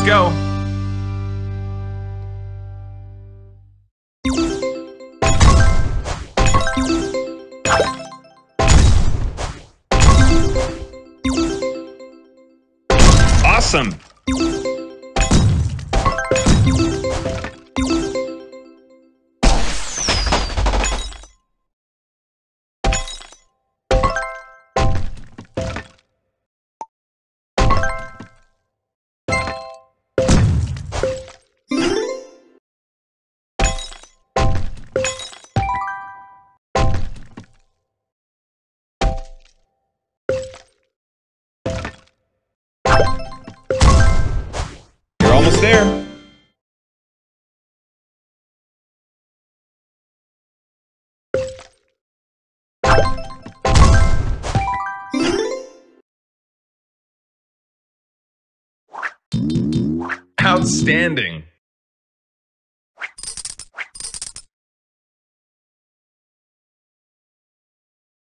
Let's go. Awesome. There. Outstanding.